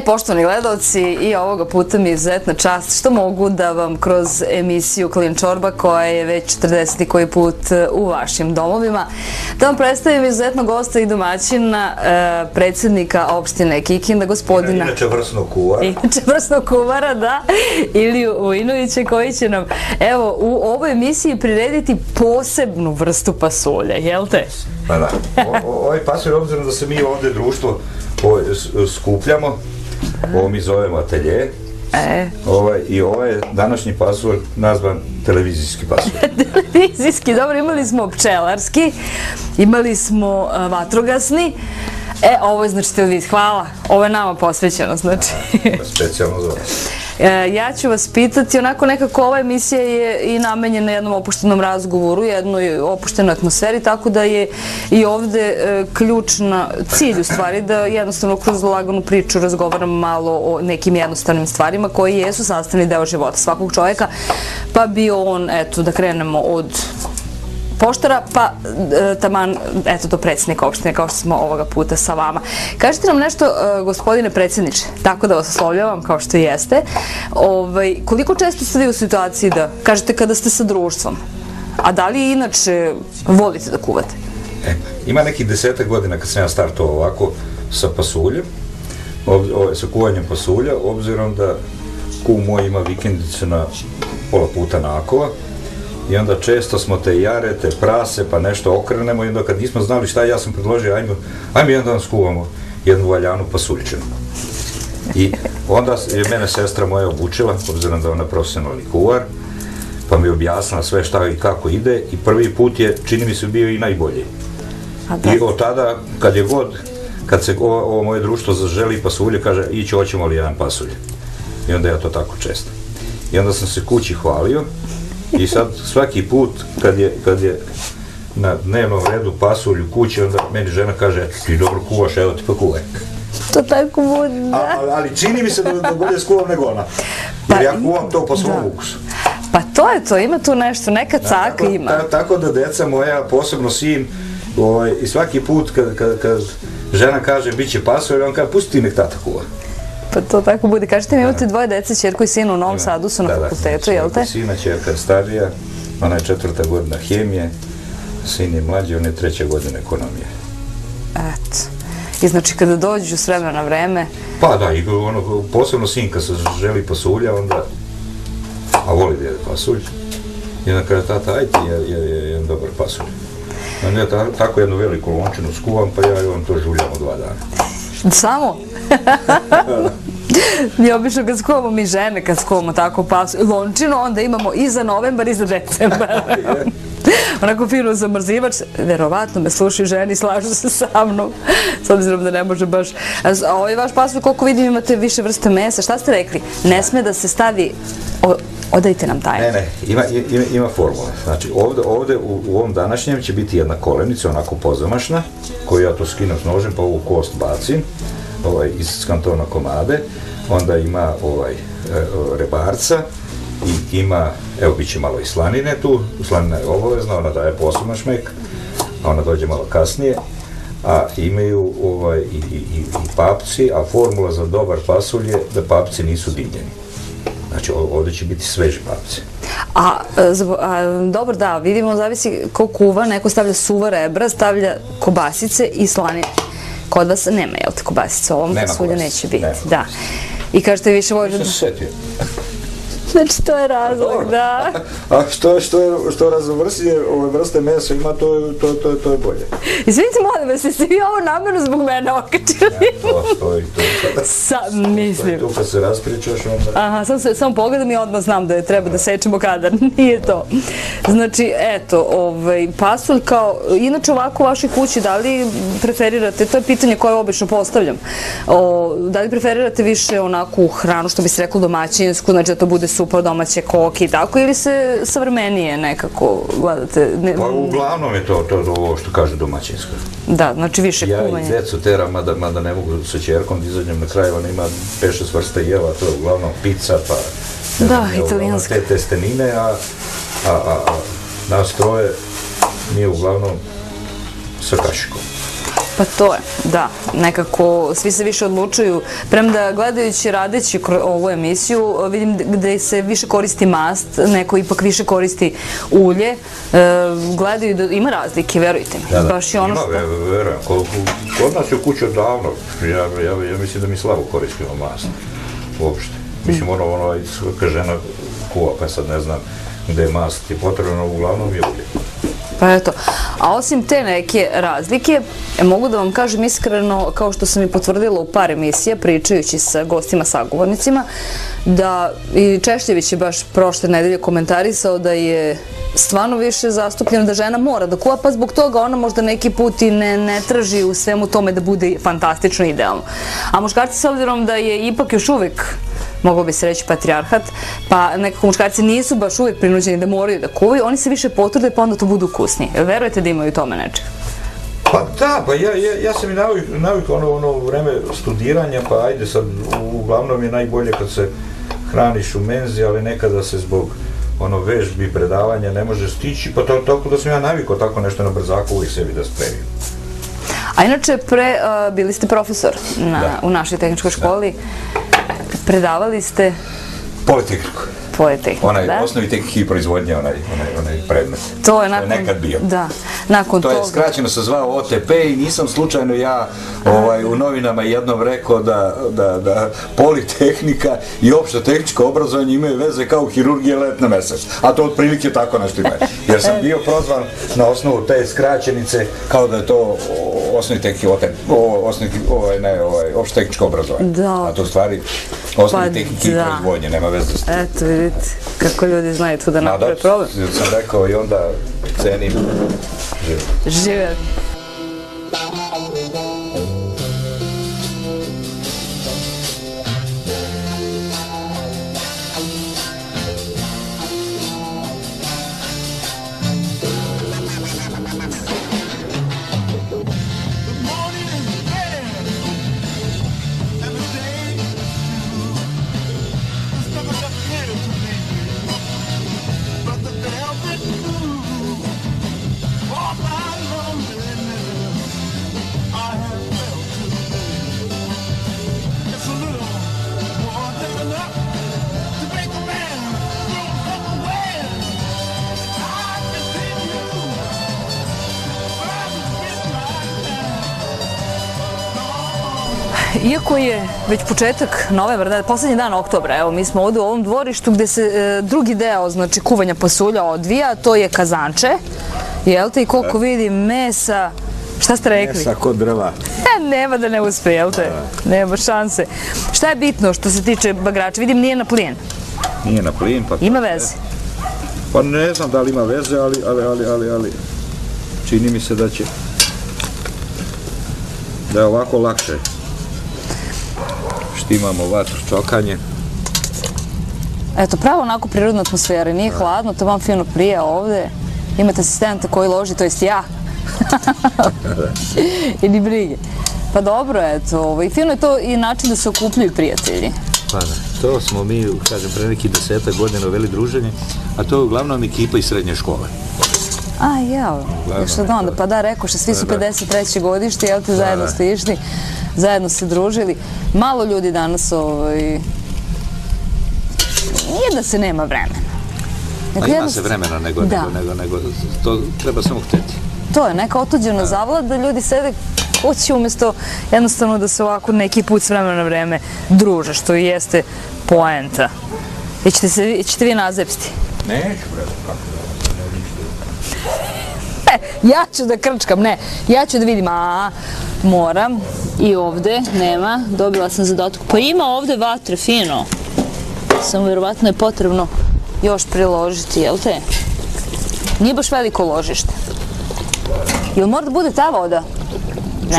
E, poštovani gledalci, i ovoga puta mi je izuzetna čast što mogu da vam kroz emisiju Klin Čorba, koja je već 40. koji put e, u vašim domovima, da vam predstavim izuzetnog gosta i domaćina, e, predsjednika opštine Kikinda, gospodina... Inače vrsnog kuvara. Inače vrsnog kuvara, da, Iliju Vojinovića, koji će nam, evo, u ovoj emisiji prirediti posebnu vrstu pasulja, jel te? Pa da. Ovaj pasulj, obzirom da se mi ovdje društvo skupljamo, ovo mi zovemo atelje. E. Ovaj, I ovaj je današnji pasulj nazvan televizijski pasulj. televizijski, dobro, imali smo pčelarski, imali smo uh, vatrogasni, E, ovo je znači televizija. Hvala. Ovo je nama posvećeno, znači. Specijalno za vas. E, ja ću vas pitati, onako nekako ova emisija je i namenjena jednom opuštenom razgovoru, jednoj opuštenoj atmosferi, tako da je i ovde e, ključna cilj u stvari da jednostavno kroz laganu priču razgovaram malo o nekim jednostavnim stvarima koji jesu sastavni deo života svakog čovjeka, pa bi on, eto, da krenemo od poštara, pa e, taman, eto, do predsjednika opštine, kao što smo ovoga puta sa vama. Kažete nam nešto, e, gospodine predsjedniče, tako da vas oslovljavam, kao što jeste, ovaj, koliko često ste vi u situaciji da, kažete, kada ste sa društvom, a da li inače volite da kuvate? E, ima nekih desetak godina kad sam ja startao ovako sa pasuljem, sa kuvanjem pasulja, obzirom da kum moj ima vikendice na pola puta nakova, i onda često smo te jare, te prase, pa nešto okrenemo i onda kad nismo znali šta ja sam predložio, ajmo, ajmo jedan dan skuvamo jednu valjanu pasuljčinu. I onda je mene sestra moja obučila, obzirom da ona profesionalni kuvar, pa mi je objasnila sve šta i kako ide i prvi put je, čini mi se, bio i najbolji. I od tada, kad je god, kad se ovo, ovo moje društvo zaželi pasulje, kaže, ići hoćemo li jedan pasulj. I onda ja to tako često. I onda sam se kući hvalio, I sad svaki put kad je, kad je na dnevnom redu pasulj u kući, onda meni žena kaže, ti dobro kuvaš, evo ti pa kuvaj. To tako bude, da. Ali, ali čini mi se da, da bolje skuvam nego ona. Jer pa, ja kuvam to po svom ukusu. Pa to je to, ima tu nešto, neka caka ima. Ta, tako da deca moja, posebno sin, ovaj, i svaki put kad, kad, kad žena kaže bit će pasulj, on kaže, pusti nek tata kuva. Pa to tako bude. Kažete mi, imate dvoje dece, čerku i sinu u Novom Sadu su na fakultetu, jel te? Sina, čerka starija, ona je četvrta godina hemije, sin je mlađi, on je treća godina ekonomije. Eto. I znači kada dođu s vremena na vreme... Pa da, i ono, posebno sin kad se želi pasulja, onda... A voli da jede pasulj. I onda kaže tata, aj ti je, je, je, jedan dobar pasulj. Onda ja tako jednu veliku lončinu skuvam, pa ja vam to žuljam od dva dana. Samo? Mi obično kad skuvamo mi žene, kad skuvamo tako pasu, lončinu, onda imamo i za novembar i za decembar. Onako fino zamrzivač, verovatno me sluši ženi, slažu se sa mnom, s obzirom da ne može baš. A ovaj vaš pasu, koliko vidim, imate više vrste mesa. Šta ste rekli? Ne sme da se stavi... Odajte nam taj. Ne, ne, ima, ima, ima formula. Znači, ovde, ovde u, u ovom današnjem će biti jedna kolenica, onako pozamašna, koju ja to skinem s nožem, pa ovu kost bacim, ovaj, iz kantona komade, onda ima ovaj, e, rebarca, i ima, evo, bit će malo i slanine tu, slanina je obavezna, ona daje poseban šmek, a ona dođe malo kasnije, a imaju ovaj, i, i, i, i papci, a formula za dobar pasulj je da papci nisu dimljeni. Znači, ovdje će biti sveži papci. A, a, dobro, da, vidimo, zavisi ko kuva, neko stavlja suva rebra, stavlja kobasice i slanine. Kod vas nema, jel te, kobasice? Ovom pasulja neće biti. Nema. Da. I kažete više volite... Nisam se setio. Znači, to je razlog, da. A što, što, je, što razvrstije ove vrste mesa ima, to, to, to, to je bolje. Izvinite, molim vas, jeste vi ovo namjerno zbog mene okačili? To stoji tu. Sa, mislim. tu kad se raspričaš, onda... Aha, sam se, samo pogledam i odmah znam da je treba da sečemo kadar. Nije to. Znači, eto, ovaj, pasulj kao, inače ovako u vašoj kući, da li preferirate, to je pitanje koje obično postavljam, o, da li preferirate više onakvu hranu, što bi se reklo domaćinsku, znači da to bude supa od domaće koke i tako, ili se savremenije nekako gledate? Ne, Pa uglavnom je to, to, to ovo što kaže domaćinsko. da, znači više Ja i kuvanje. djecu teram, mada, mada ne mogu sa čerkom da izađem na kraj, ona ima 5-6 vrsta jela, to je uglavnom pizza, pa... ne Da, znam, uglavnom italijanska. Te testenine, a, a, a, a nas troje mi je uglavnom sa kašikom. Pa to je, da. Nekako svi se više odlučuju. Premda gledajući, radeći ovu emisiju, vidim gde se više koristi mast, neko ipak više koristi ulje. E, gledaju da ima razlike, verujte mi. Baš je ono Ima, što... ve- verujem, kod, nas je u kući odavno, ja, ja, ja mislim da mi slabo koristimo mast, uopšte. Mislim, ono, ono, i svaka žena kuva, pa sad ne znam gde je mast je potrebno, uglavnom je ulje. Pa eto, a osim te neke razlike, mogu da vam kažem iskreno, kao što sam i potvrdila u par emisija, pričajući sa gostima, sagovornicima, da i Češljević je baš prošle nedelje komentarisao da je stvarno više zastupljeno da žena mora da kuva, pa zbog toga ona možda neki put i ne, ne traži u svemu tome da bude fantastično idealno. A muškarci, s obzirom da je ipak još uvek moglo bi se reći patrijarhat, pa nekako muškarci nisu baš uvijek prinuđeni da moraju da kuvaju, oni se više potrude pa onda to budu ukusniji. Verujete da imaju tome nečeg? Pa da, pa ja, ja, ja sam i navik, navik ono, ono vreme studiranja, pa ajde sad, uglavnom je najbolje kad se hraniš u menzi, ali nekada se zbog ono vežbi predavanja ne može stići, pa to, toliko da sam ja navikao tako nešto na brzaku uvijek sebi da spremim. A inače, pre, uh, bili ste profesor na, Da. u našoj tehničkoj školi, predavali ste Politehniku. poetehniku, Onaj da? osnovi tehnike i proizvodnje, onaj, onaj, onaj predmet. To je nakon... nekad bio. Da, nakon To je toga. skraćeno se zvao OTP i nisam slučajno ja ovaj, u novinama jednom rekao da, da, da politehnika i opšte tehničko obrazovanje imaju veze kao hirurgija let na mesec. A to otprilike tako nešto ima. Jer sam bio prozvan na osnovu te skraćenice kao da je to osnovni tehniki, OTP, o, osnovni, ovaj, ne, ovaj, opšte tehničko obrazovanje. Da. A to stvari osnovni Pa tehnike i da. proizvodnje, nema veze s tim. Eto, vidite, kako ljudi znaju tu da naprave da, problem. sam rekao i onda cenim život. Žive. Iako je već početak novembra, da, poslednji dan oktobra, evo mi smo ovde u ovom dvorištu gde se e, drugi deo, znači kuvanja pasulja odvija, to je kazanče, jel te, i koliko vidim mesa, šta ste rekli? Sa kod drva. E, nema da ne uspe, jel te? Nema šanse. Šta je bitno što se tiče bagrača? Vidim, nije na plin. Nije na plin, pa... Ima veze. Pa ne znam da li ima veze, ali, ali, ali, ali, ali čini mi se da će da je ovako lakše. Imamo vatru čokanje. Eto, pravo onako prirodna atmosfera, nije hladno, to vam fino prije ovde. Imate asistenta koji loži, to jest ja. I ni brige. Pa dobro, eto, ovaj, fino je to i način da se okupljaju prijatelji. Pa da, to smo mi, kažem, pre nekih deseta godina uveli druženje, a to je uglavnom ekipa iz srednje škole. A, ja, još od onda, pa da, rekoše, svi su 53. godište, jel te, zajedno ste išli, zajedno se družili. Malo ljudi danas, ovaj, nije da se nema vremena. Nego ima se vremena, nego, Da. nego, nego, nego, to treba samo hteti. To je neka otuđena zavlada da ljudi sede kući umjesto jednostavno da se ovako neki put s vremena na vreme druže, što i jeste poenta. Jećete, se, vi- jećete vi nazepsti? Neću, bre, kako E, ja ću da krčkam, ne, ja ću da vidim, a moram i ovde, nema, dobila sam zadatku, pa ima ovde vatre, fino, samo vjerovatno je potrebno još priložiti, jel te? Nije baš veliko ložište. Jel mora da bude ta voda?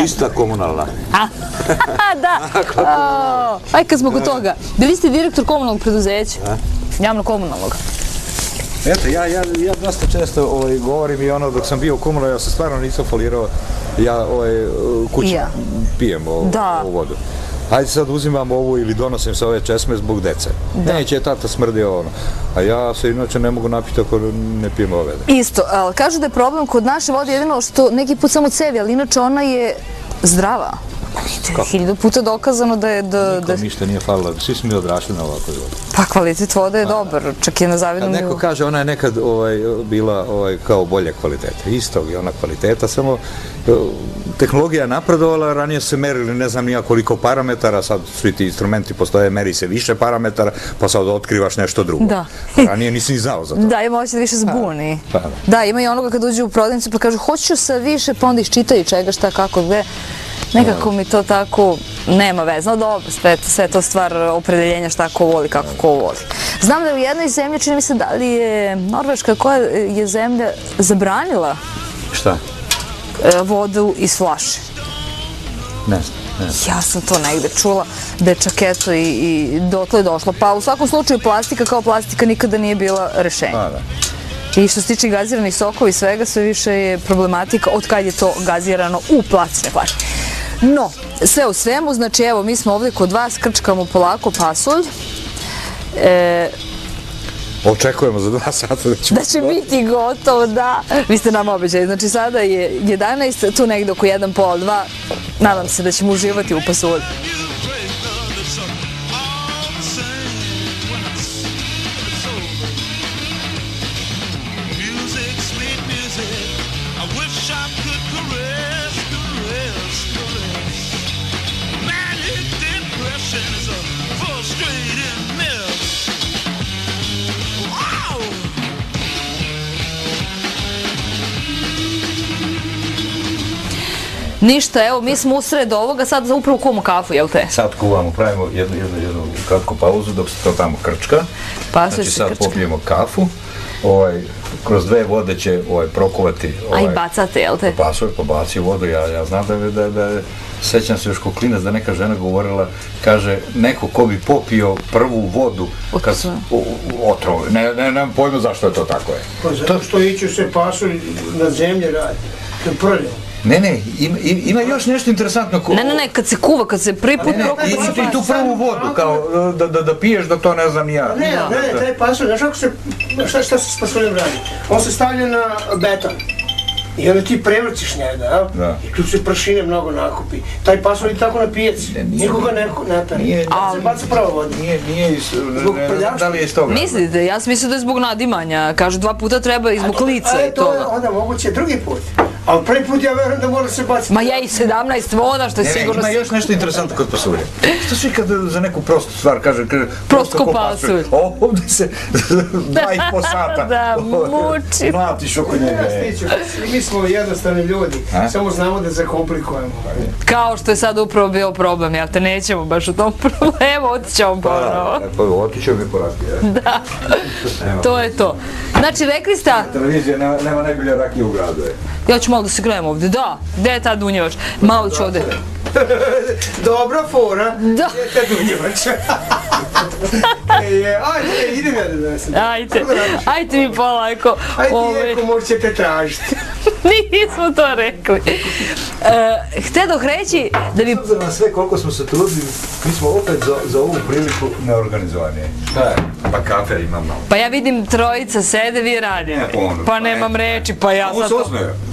Čista komunalna. A, da. O, aj kad smo kod toga. Bili ste direktor komunalnog preduzeća? Javno komunalnog. Eto, ja, ja, ja dosta često ovaj, govorim i ono, dok sam bio u ja sam stvarno nisam folirao, ja ovaj, kući I ja. pijem ovu, Da. ovu vodu. Hajde sad uzimam ovu ili donosim sa ove česme zbog dece. Da. Neće tata smrdi ono. A ja se inače ne mogu napiti ako ne pijem ove. Isto, ali kažu da je problem kod naše vode jedino što neki put samo cevi, ali inače ona je zdrava. Hiljadu puta dokazano da je, da, da, ništa nije falilo, svi smo mi odrašli na ovakvoj vodi. pa kvalitet vode je dobar, čak i na zavidnom neko kaže ona je nekad ovaj, bila ovaj, kao bolje kvaliteta, istog je ona kvaliteta, samo e, tehnologija je napredovala, ranije su se merili ne znam nija koliko parametara, sad svi ti instrumenti postoje, meri se više parametara, pa sad otkrivaš nešto drugo. Da. Ranije nisi ni znao za to. Da, ima da više zbuni. Pa, da. Da, ima i onoga kad uđe u prodavnicu pa kažu hoću sa više, pa onda iščitaju čega, šta, kako, gde. Nekako mi to tako nema veze. No dobro, sve, sve to stvar opredeljenja šta ko voli, kako ko voli. Znam da je u jednoj zemlji, čini mi se da li je Norveška, koja je zemlja zabranila Šta? e, vodu iz flaše. Ne znam. Ne znam. Ja sam to negde čula da je čak eto i, i dotle je došlo. Pa u svakom slučaju plastika kao plastika nikada nije bila rešenje. Pa, da. I što se tiče gaziranih sokova i svega, sve više je problematika od kad je to gazirano u plastične flaše. No, sve u svemu, znači evo, mi smo ovdje kod vas, krčkamo polako pasulj. E, Očekujemo za dva sata da ćemo... da će biti gotovo, da. Vi ste nam obećali, znači sada je 11, tu negdje oko 1, pola, 2. Nadam se da ćemo uživati u pasulju. Ništa, evo, mi smo usred ovoga, sad za upravo kumu kafu, jel te? Sad kuvamo, pravimo jednu, jednu, jednu kratku pauzu dok se to tamo krčka. Pasulj Znači se sad krčka. popijemo kafu. Ovaj, kroz dve vode će ovaj, prokuvati A ovaj, i bacate, jel te? pasulj, pobaci u vodu. Ja, ja znam da, je- da, da, sećam se još ko klinac da neka žena govorila, kaže, neko ko bi popio prvu vodu, kad, otrov, ne, ne, nemam pojma zašto je to tako je. Pa zato što iću se pasulj na zemlji radi. To je prljavo. Ne, ne, ima, ima još nešto interesantno. Ko, Ne, ne, ne, kad se kuva, kad se prvi put Ne, ne, prokuva, i, i, tu prvu vodu, kao da, da, da piješ dok to ne znam ja. Ne, ne, taj pasulj, znaš kako se, šta, šta se s pasuljem radi? On se stavlja na beton. I onda ti prevrciš njega, jel? Da. I tu se prašine mnogo nakupi. Taj pasulj je tako na pijaci. Ne, nije- Nikoga ne, ne pere. Nije- Ali se baca pravo voda. Nije, nije, iz, Zbog ne, ne da li je iz toga. Mislite, ja sam mislila da je zbog nadimanja. Kažu dva puta treba i zbog lica i je to toga. onda moguće drugi put. Ali prvi put ja verujem da mora se baciti. Ma ja i 17 voda, što je Ne, ne, sigurno... ima još nešto interesantno kod pasulja. Što svi kad za neku prostu stvar kaže, kaže Prosto ko pasulj. O, ovdje se dva i po sata Da, muči. mlatiš oko njega. e. Mi smo jednostavni ljudi, A? samo znamo da zakomplikujemo. Kao što je sad upravo bio problem, jel te nećemo baš u tom problemu, otićemo ponovo. Pa otićemo mi po rakije. Da. To je to. Znači, rekli ste, Televizija nema, nema najbolje rakije u gradu. je. Ja ću malo da se grejem ovdje, da, gde je ta Dunjevač? Malo ću ovdje. Dobra fora. Da. Je kad uđevač. je, ajde, idem ja da donesem. Ajde, ajde mi polako. Ajde, Ovaj, Eko, možete tražiti. Nismo to rekli. E, htedoh reći da bi... S obzirom na sve koliko smo se trudili, mi smo opet za, za ovu priliku neorganizovani. Šta je? Pa kafe imam malo. Pa ja vidim trojica sede, vi radite. Ne, ono, Pa pa nemam ne. reči, pa ja Ovo sad se to...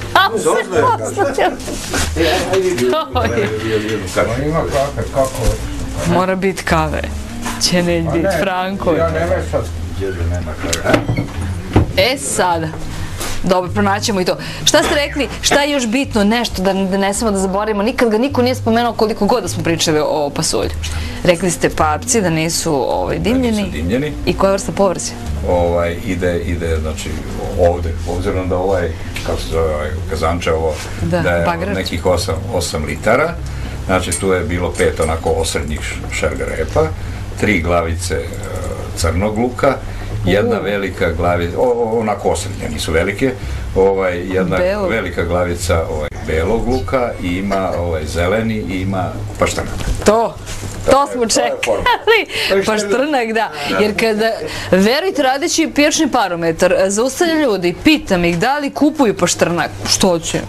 kaže. Ima kako? Mora biti kave. Će ne biti Franko. Ja ne sad. Nema kafe. E sada, Dobro, pronaćemo i to. Šta ste rekli, šta je još bitno, nešto da ne donesemo da zaboravimo, nikad ga niko nije spomenuo koliko god da smo pričali o pasulju. Rekli ste papci da nisu ovaj, dimljeni. nisu dimljeni. I koja vrsta povrća? ovaj, ide, ide, znači, ovde, obzirom da ovaj, kako se zove, ovaj kazanče, ovo, Da, da je bagrač. nekih 8, 8 litara, znači tu je bilo pet onako osrednjih šergarepa, tri glavice e, crnog luka, jedna velika glavica, o, onako osrednje, nisu velike, ovaj, jedna Belog. velika glavica ovaj, belog luka i ima ovaj, zeleni i ima paštanak. To, to smo čekali. Paštrnak, da. Jer kada, verujte, radeći pijačni parometar, zaustavlja ljudi pitam ih da li kupuju paštrnak. Što će?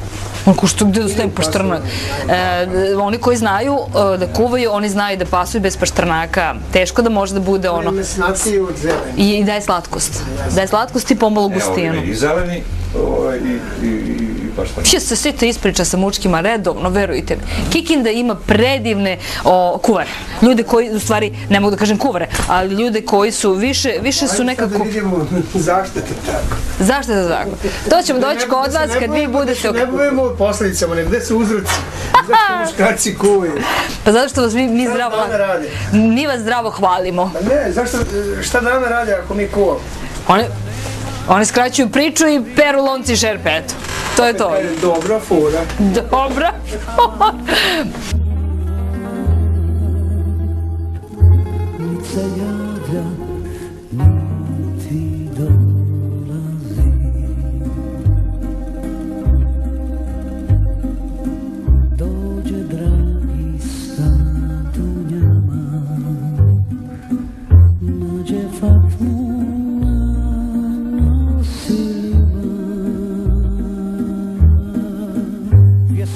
Onako što gde da stavim paštrnak? E, oni koji znaju e, da kuvaju, oni znaju da pasuju bez paštrnaka. Teško da može da bude ono. Mesnatiji od zeleni. I, i daje slatkost. Daje slatkost i pomalo Evo, gustinu. i zeleni ovaj, i, i, i paštanak. Ja se svi to ispriča sa mučkima redovno, verujte mi. Kikinda ima predivne o, kuvare. Ljude koji, u stvari, ne mogu da kažem kuvare, ali ljude koji su više, više su Ajde sad nekako... da vidimo zašto to tako. Zašto to tako? To ćemo doći Ne- kod vas ne kad vi budete... Ne bavimo o posledicama, nego gde su uzroci. Zašto muškarci kuvaju? Pa zato što vas mi, mi zdravo... Dana radi. Mi vas zdravo hvalimo. Pa ne, zašto, šta dana radi ako mi kuvamo? Oni, oni skraćuju priču i peru lonci šerpe, eto. To je to. Kaže, dobra fora. Dobro. se javlja,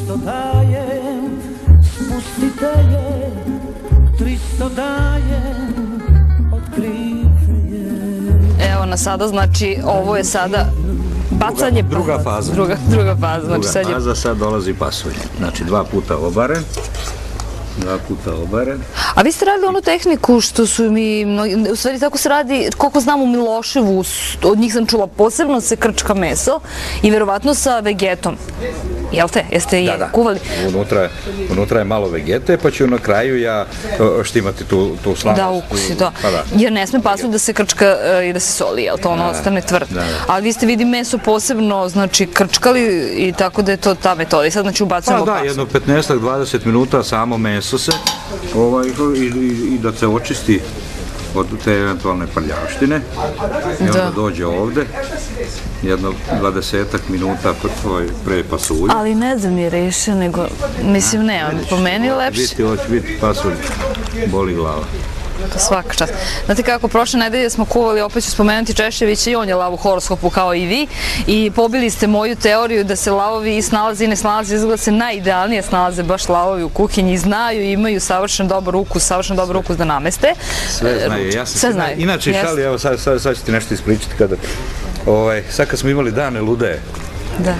Dvjesto dajem, spustite je, tristo dajem, otkrite je. Evo nas sada, znači, ovo je sada bacanje... druga faza. Druga, druga faza, znači Druga sad je... faza, sad dolazi pasulj. Znači dva puta obaren, dva puta obaren. A vi ste radili onu tehniku što su mi, mnogi- u stvari tako se radi, koliko znam u Miloševu, od njih sam čula posebno se krčka meso i verovatno sa vegetom. Jel te? Jeste je kuvali? Unutra, je- unutra je malo vegete, pa ću na kraju ja štimati tu, tu slanost. Da, ukusi, da. Pa da. Jer ne sme pasulj da se krčka e, i da se soli, jel to ono ostane tvrd. da, da. Ali vi ste vidi meso posebno, znači, krčkali i tako da je to ta metoda. I sad, znači, Pa ubacujemo da, pasulj. jedno 15-20 minuta samo meso se ovaj, i, i, i da se očisti od te eventualne prljavštine i onda Da. dođe ovde jedno 20 minuta pre, pre pasulja. Ali ne znam je reše, nego, mislim, ne, po meni lepše. Biti, hoće biti pasulj, boli glava. To svaka čast. Znate kako, prošle nedelje smo kuvali, opet ću spomenuti Češevića i on je lav u horoskopu kao i vi i pobili ste moju teoriju da se lavovi i snalaze i ne snalaze, izgleda se najidealnije snalaze baš lavovi u kuhinji znaju i imaju savršen dobar ukus, savršen dobar ukus da nameste. Sve znaju, ja sam Sve se- znaju. Inače, šali, evo sad, sad, sad ću ti nešto ispričati kada, ovaj, sad kad smo imali dane lude, Da.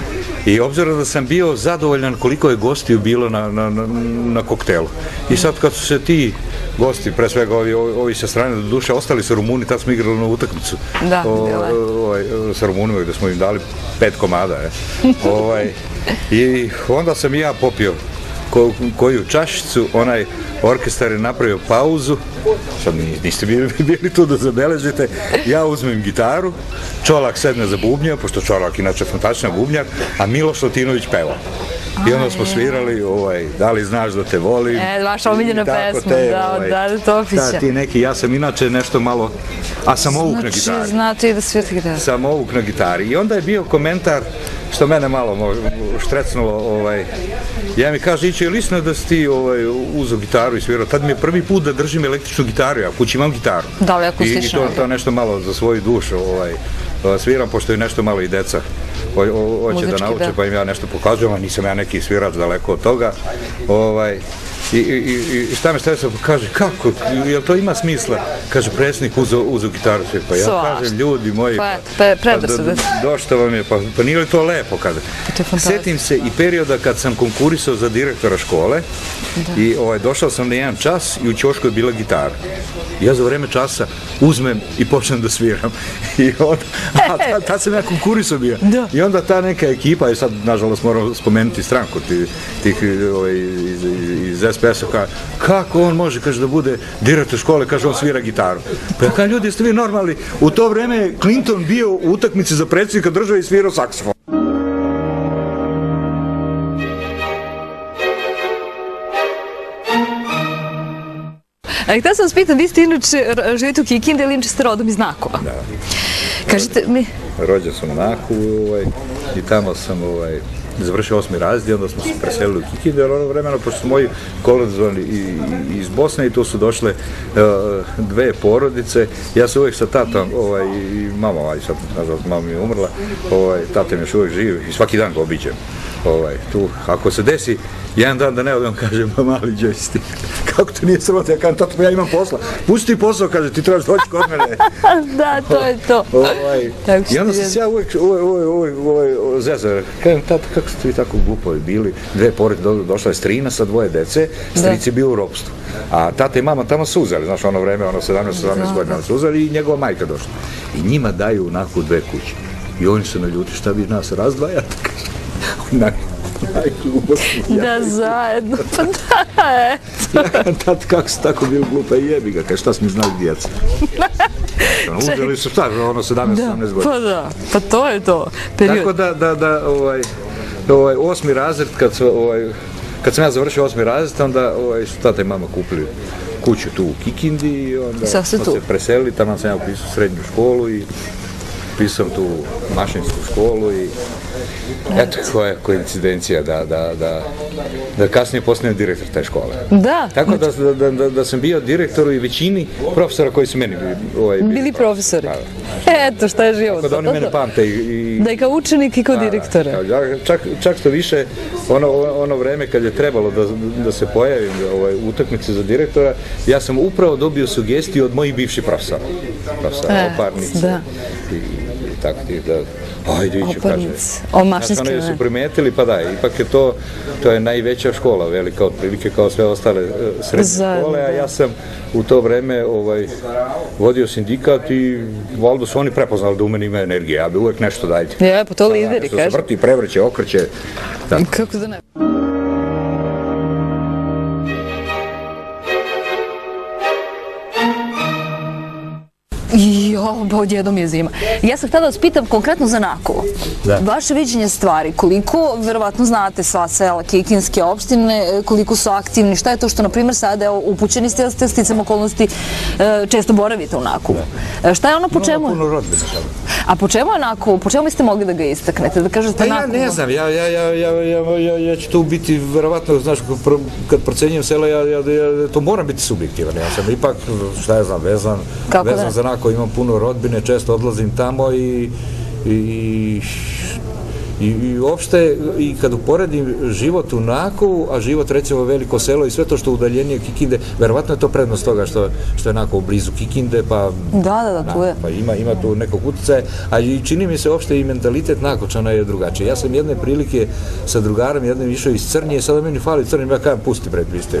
I obzirom da sam bio zadovoljan koliko je gostiju bilo na, na, na, na koktelu. I sad kad su se ti gosti, pre svega ovi, ovi, sa strane do duše, ostali su Rumuni, tad smo igrali na utakmicu. Da, O, bilo je. ovaj, sa Rumunima gde smo im dali pet komada. Je. ovaj, I onda sam i ja popio ko, koju čašicu, onaj orkestar je napravio pauzu, sad ni- niste bili, bili tu da zabeležite, ja uzmem gitaru, Čolak sedne za bubnje, pošto Čolak inače fantastičan bubnjar, a Miloš Latinović peva. I onda smo svirali, ovaj, da li znaš da te volim. E, vaša omiljena pesma, te, da, ovaj, Dade Topića. Da, ti neki, ja sam inače nešto malo, a sam ovuk na Znači, gitari znate i da svirate gitara. sam ovuk na gitari. I onda je bio komentar, što mene malo mo- štrecnulo, ovaj, ja mi kaže, iće li istina da si ti ovaj, uzo gitaru i svirao? Tad mi je prvi put da držim električnu gitaru, ja kući imam gitaru. Da li I, i akustično? to, to nešto malo za svoju dušu ovaj, sviram, pošto je nešto malo i deca ho, ho, hoće da nauče, da. pa im ja nešto pokazujem, a nisam ja neki svirač daleko od toga. Ovaj, I, i, i- i šta me stresao, kaže, kako, jel to ima smisla? Kaže, predsjednik uzeo, uzeo gitaru, sve, pa ja Svašta. kažem, ljudi moji, Pa, pe- predrasude. do- došta vam je, pa, pa nije li to lepo, kaže. To je fantastično. Sjetim se i perioda kad sam konkurisao za direktora škole i ovaj, došao sam na jedan čas i u ćošku je bila gitara. Ja za vreme časa uzmem i počnem da sviram. I onda, a tad, tad sam ja konkurisao bio. Da. I onda ta neka ekipa, i sad nažalost moram spomenuti stranku tih, tih ovaj, iz, iz, iz SPS-a, ka, kako on može, kaže, da bude direktor škole, kaže, on svira gitaru. Pa ja ljudi, jeste vi normalni? U to vreme je Clinton bio u utakmici za predsjednika države i svirao saksofon. A htela sam vas pitam, vi ste inače živite u Kikindi ili inače ste rodom iz Nakova? Da. Kažite mi, rođen sam u Naku ovaj, i tamo sam ovaj, završio osmi razred onda smo se preselili u Kikindu, jer ono vremena, pošto su moji kolonizovani i, iz Bosne i tu su došle uh, dve porodice, ja se uvijek sa tatom, ovaj, i mama, ovaj, sad, nažalost, mama mi je umrla, ovaj, tata mi još uvijek živ i svaki dan ga obiđem. Ovaj, tu, ako se desi jedan dan da ne odem, kaže, ma mali džesti, kako to nije sramota, ja kažem, tato, pa ja imam posla, pusti posao, kaže, ti trebaš doći kod mene. da, to je to. Ovaj, Tako I onda sam se ja uvijek, uvijek, uvijek, uvijek, uvijek zezao, kažem, tata, kako ste vi tako glupovi bili, dve porodice, do, došla je strina sa dvoje dece, stric je bio u ropstvu. A tata i mama tamo su uzeli, znaš, ono vreme, ono 17-17 godina su uzeli i njegova majka došla. I njima daju onako dve kuće. I oni se naljuti, šta vi nas razdvajate, kaže. Ja. Da, zajedno, pa da, e. Kažem, tat, kako ste tako bili glupa i jebi ga, kaže, šta smo znali djeca. Uzeli su šta, ono 17-18 godina. Pa da, pa to je to. Period. Tako da, da, da, ovaj, ovaj, osmi razred, kad, su, ovaj, kad sam ja završio osmi razred, onda ovaj, su tata i mama kupili kuću tu u Kikindi i onda Sad smo tu. se preselili, tamo sam ja upisao srednju školu i upisao tu mašinsku školu i eto koja koincidencija da, da, da, da kasnije postanem direktor te škole. Da, Tako da, da, da, da sam bio direktor i većini profesora koji su meni ovaj, bili profesori. Pa, Eto, šta je život. Tako da oni mene pamte i, i Da i kao učenik i kao direktora. Da, čak, čak što više, ono, ono vreme kad je trebalo da, da se pojavim ovaj, u utakmici za direktora, ja sam upravo dobio sugestiju od mojih bivših profesora. Profesora E, Oparnice. da. I tako ti da, ajde iću, kaže. O, mašinski, Znači, su primetili, pa da, ipak je to, to je najveća škola, velika otprilike kao sve ostale e, srednje Zajedno, škole, a ja sam u to vreme ovaj, vodio sindikat i valjda su oni prepoznali da u meni ima energije, ja bi uvek nešto dajte. Je, pa to lideri, se kaže. vrti, prevrće, okreće. Da. Kako da ne? Ba odjednom je zima. Ja sam htjela da vas pitam konkretno za Nakovo. Da. Vaše viđenje stvari, koliko, verovatno znate sva sela Kikinske opštine, e, koliko su aktivni, šta je to što, na primjer, sada, evo, upućeni ste, ste sticam okolnosti, e, često boravite u Nakovu. E, Šta je ono po čemu? Puno rodbine tamo. A po čemu je Nakovo? Po čemu biste mogli da ga istaknete? Da kažete Pa ja Nakovo? ne znam, ja, ja, ja, ja, ja, ja, ja ću tu biti, verovatno, znaš, kad pro- kad procenjujem sela, ja, ja, ja, to moram biti subjektivan. Ja sam ipak, šta ja znam, vezan, Kako vezan da? za Nako, imam puno rodbine, često odlazim tamo i, i, I, I uopšte, i kad uporedim život u Nakovu, a život recimo veliko selo i sve to što je udaljenije Kikinde, verovatno je to prednost toga što, što je Nakovo blizu Kikinde, pa Da, da, da, tu je. pa ima, ima tu nekog utjecaja, a i čini mi se uopšte i mentalitet Nakočana je drugačiji. Ja sam jedne prilike sa drugarom jednim išao iz Crnje, sada meni fali Crnje, ja kažem, pusti bre, vi ste,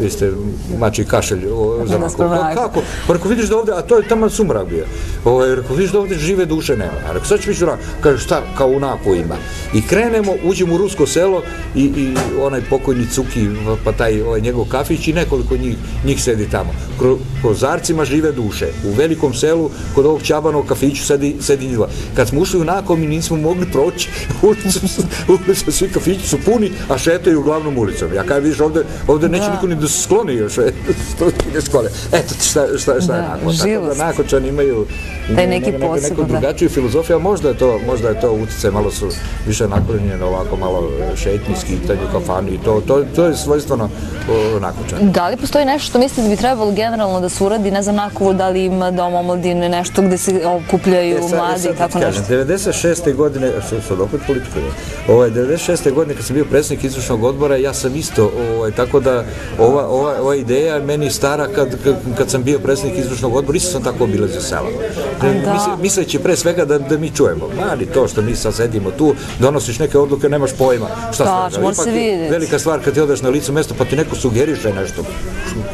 vi ste mači kašelj o, za Nakovo. Ka, onako. kako? Pa rekao, vidiš da ovde, a to je tamo sumrak bio. Ovo, rekao, vidiš da ovde žive duše nema. A rekao, sad ću onako, kaže, šta, kao u Nakovu ima. I krenemo, uđemo u rusko selo i, i onaj pokojni Cuki, pa taj ovaj, njegov kafić i nekoliko njih, njih sedi tamo. Kro, kozarcima žive duše. U velikom selu, kod ovog Čabanog kafiću sedi, sedi njihova. Kad smo ušli u Nakov, mi nismo mogli proći. Ulicu, svi kafići su puni, a šetaju glavnom ulicom. Ja kažem, vidiš, ovde, ovde neće Da. niko ni da se skloni još. e, skole. Eto šta, šta, šta je Da, Nakov. Tako živost. da Nakočani imaju Taj neki posebno, da. drugačiju filozofiju, a možda je to, možda je to utjecaj, malo su više naklonjen ovako malo šetnji, skitanju, kafani i to, to, to je svojstveno o, nakučan. Da li postoji nešto što mislite da bi trebalo generalno da se uradi, ne znam, nakovo, da li ima dom omladine, nešto gde se okupljaju E, sad- mladi sad i tako nešto? kažem, 96. godine, sad, sad opet politiku je, ovaj, 96. godine kad sam bio predsjednik izvršnog odbora, ja sam isto, ovaj, tako da ova, ova, ova ideja meni stara kad, kad, kad sam bio predsjednik izvršnog odbora, isto sam tako obilazio sela. Misle, misleći pre svega da, da mi čujemo, mali to što mi sad sedimo tu, donosiš neke odluke, nemaš pojma. Šta Tačno, se mora se vidjeti. Velika stvar kad ti odeš na licu mesta pa ti neko sugeriše nešto.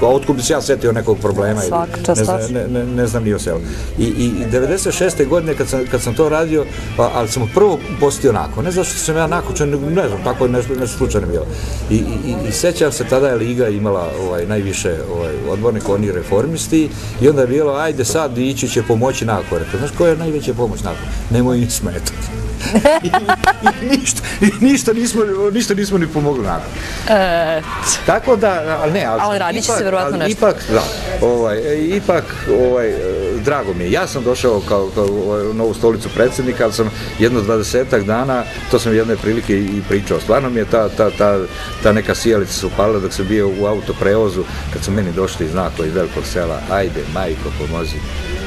A otkud bi se ja setio nekog problema ili Svaka čast, ne, znam, ne, ne, ne znam ni o selu. I, i 96. godine kad sam, kad sam to radio, a, ali sam prvo postio onako, ne zato što sam ja nakućan, nego ne znam, tako je nešto, nešto slučajno bilo. I, i, i, sećam se, tada je Liga imala ovaj, najviše ovaj, odbornika, oni reformisti, i onda je bilo, ajde sad ići će pomoći nako. Rekao, znaš koja je najveća pomoć nako? Nemoj im smetati. I, i, ništa, i ništa, nismo, ništa nismo ni pomogli nakon. E, Tako da, ali ne, ali, Ali radit će se verovatno ali nešto. Ipak, da, ovaj, ipak, ovaj, drago mi je. Ja sam došao kao, kao ovaj, u novu stolicu predsjednika, ali sam jedno dvadesetak dana, to sam jedne prilike i pričao. Stvarno mi je ta, ta, ta, ta neka sijalica se upalila dok sam bio u autoprevozu, kad su meni došli iz znako iz velikog sela, ajde, majko, pomozi.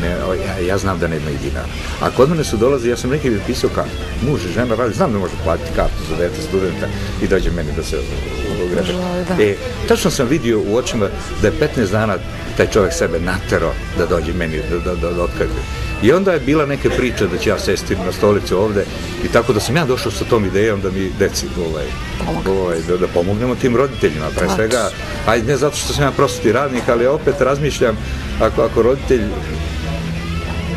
Ne, ja, ja znam da nema i dinara. A kod mene su dolazi, ja sam neki bi pisao kartu. Muž i žena radi, znam da može platiti kartu za dete studenta i dođe meni da se ugrebe. E, tačno sam vidio u očima da je 15 dana taj čovjek sebe natero da dođe meni da, da, da, da otkaže. I onda je bila neke priče da ću ja sesti na stolicu ovde i tako da sam ja došao sa tom idejom da mi deci ovaj, ovaj, da, da pomognemo tim roditeljima. Pre svega, ajde ne zato što sam ja prosvetni radnik, ali opet razmišljam ako, ako roditelj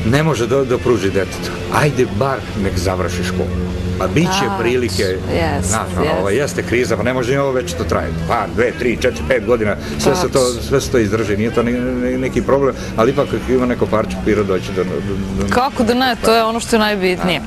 ne može da, da pruži detetu. Ajde bar nek završi školu. Pa bit će Da, prilike, jest, znaš, ono, jest. ovo jeste kriza, pa ne može ni ovo već to traje. Pa, dve, tri, četiri, pet godina, sve se to, sve se to izdrži, nije to ne, ne- neki problem, ali ipak ima neko parče papira doći do, do, do, kako da ne, to je ono što je najbitnije.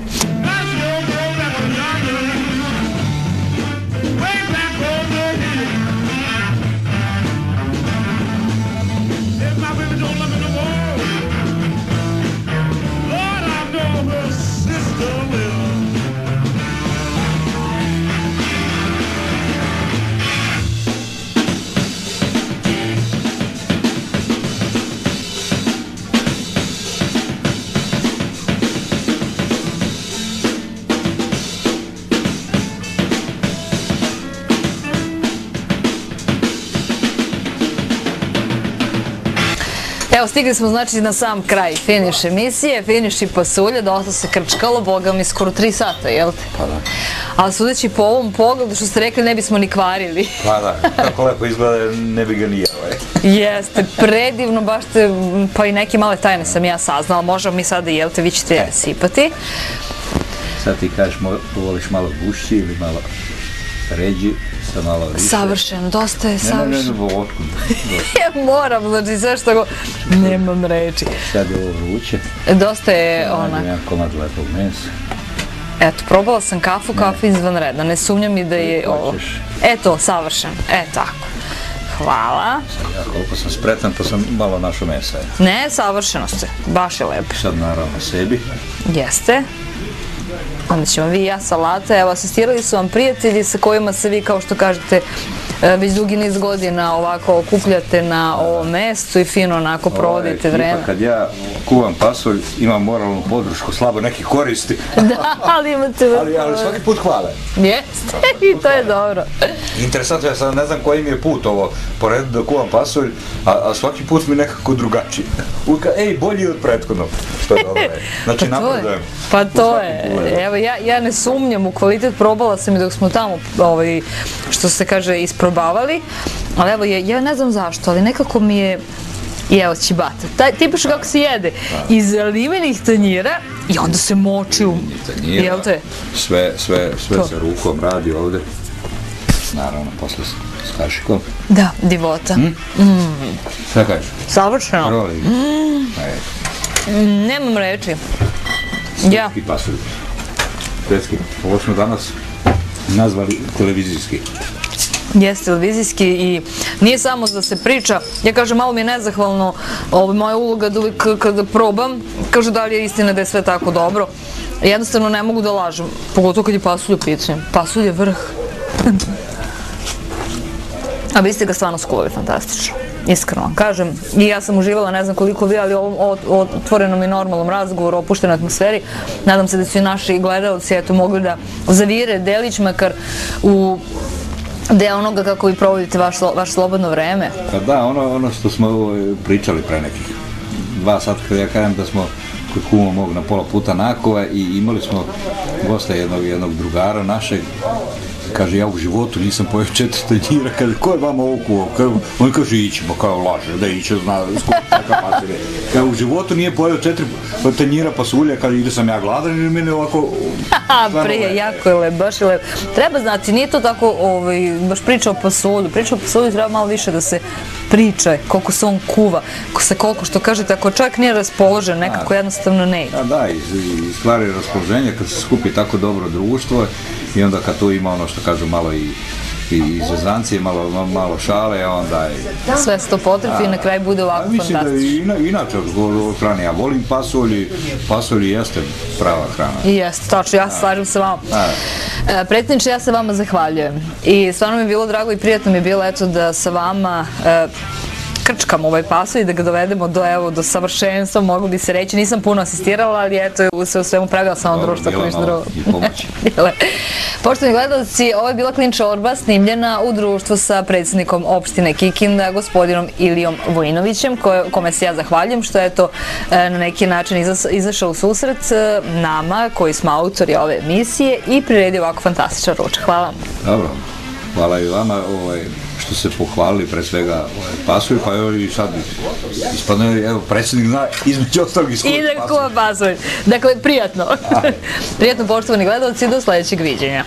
Evo, stigli smo znači na sam kraj finiš emisije, finiš i pasulja, dosta se krčkalo, boga mi skoro tri sata, jel te? Pa da. Ali sudeći po ovom pogledu što ste rekli, ne bismo ni kvarili. Pa da, kako lepo izgleda, ne bi ga ni jeo, e. Jeste, predivno, baš te, pa i neke male tajne sam ja saznala, možemo mi sada, jel te, vi ćete sipati. Sad ti kažeš, voliš malo gušći ili malo ređi, sa malo više. Savršeno, dosta je Ne, ne, ne, ne, savršeno. vodku. Moram, znači sve što go... Nemam reči. Sad je ovo vruće, Dosta je nađem ona... jedan komad lepog mesa. Eto, probala sam kafu, kafa izvanredna. Ne sumnjam i da je ovo. Eto, savršeno. E, tako. Hvala. Ja koliko sam spretan, pa sam malo našo mesa. Ne, savršeno ste. Baš je lepo. Sad naravno sebi. Jeste. Onda ćemo vi i ja salate. Evo, asistirali su vam prijatelji sa kojima se vi, kao što kažete, već dugi niz godina ovako okupljate na ovom mestu i fino onako provodite vreme. Kad ja kuvam pasulj, imam moralnu podršku, slabo neki koristi, Da, ali imate... ali, ali svaki put hvale. Jeste, i to je dobro. Interesantno, ja sad ne znam koji mi je put ovo, po redu da kuvam pasulj, a, a svaki put mi nekako drugačiji. Uvijek, ej, bolji od prethodnog, što je dobro. je. Znači, Pa napredujem. pa to je. pogledu. Evo, ja, ja ne sumnjam u kvalitet, probala sam i dok smo tamo, ovaj, što se kaže, isprobavali. Ali evo, ja, ja ne znam zašto, ali nekako mi je I evo ćibata. Taj, tipično kako se jede. Iz limenih tanjira i onda se moči u... Tanjira, Jel te? Sve, sve, sve To. se rukom radi ovde. Naravno, posle s, kašikom. Da, divota. Šta kažeš? Savršeno. Roli. Mm. Nemam reči. Ja. Pasulj. Švedski. Ovo smo danas nazvali televizijski. Jeste televizijski i nije samo da se priča, ja kažem malo mi je nezahvalno ovo, moja uloga da uvijek kada probam, kažu da li je istina da je sve tako dobro Jednostavno ne mogu da lažem, pogotovo kad je pasulj u pitanju. Pasulj je vrh. A vi ste ga stvarno skuvali fantastično. Iskreno vam kažem. I ja sam uživala, ne znam koliko vi, ali ovom otvorenom i normalnom razgovoru, opuštenoj atmosferi. Nadam se da su i naši gledalci eto, mogli da zavire delić makar u deo onoga kako vi provodite vaš, vaš slobodno vreme. Pa da, ono, ono što smo pričali pre nekih dva sata kada ja kažem da smo kod kuma mog na pola puta nakova i imali smo gosta jednog, jednog drugara našeg kaže ja u životu nisam pojeo četiri tanjira, kaže ko je vama ovo kuo? Kaže, on kaže ićemo, kao laže, da iće, zna, skupi neka pasire. Kaže u životu nije pojeo četiri tanjira pasulja, kaže ide sam ja gladan ili mene ovako... A, stvarno prije, lepo. jako je lep, baš je lep. Treba znati, nije to tako, ovaj, baš priča o pasulju. Priča o pasulju treba malo više da se priča, koliko se on kuva, se koliko, što kažete, ako čovjek nije raspoložen, nekako jednostavno ne ide. A da, i, i stvari raspoloženje kad se skupi tako dobro društvo i onda kad tu ima ono što kažu malo i i i zezancije, malo, ma- malo šale, onda je... Sve se to potrefi i na kraju bude ovako mislim da fantastično. ina, inače od, hrane, ja volim pasulj, pasulj jeste prava hrana. I jeste, tačno, ja se slažem sa vama. E, Predsjedniče, ja se vama zahvaljujem. I stvarno mi je bilo drago i prijatno mi je bilo eto da sa vama e, krčkam ovaj paso i da ga dovedemo do, evo, do savršenstva, moglo bi se reći. Nisam puno asistirala, ali eto, u sve u svemu pravila sam vam Dobro, društvo, ako ništa drugo. i pomoći. Bile. Poštovani gledalci, ovo je bila Klinča Orba snimljena u društvu sa predsjednikom opštine Kikinda, gospodinom Ilijom Vojinovićem, kome se ja zahvaljujem što je to e, na neki način izašao u susret e, nama koji smo autori ove emisije i priredio ovako fantastičan ručak. Hvala vam. Dobro, hvala i vama ovaj, što ste pohvalili pre svega ovaj, pasulj, pa evo i sad ispadne, evo, predsjednik zna između ostalog iz I da kuva pasulj. Dakle, prijatno. prijatno, poštovani gledalci, do sledećeg viđenja.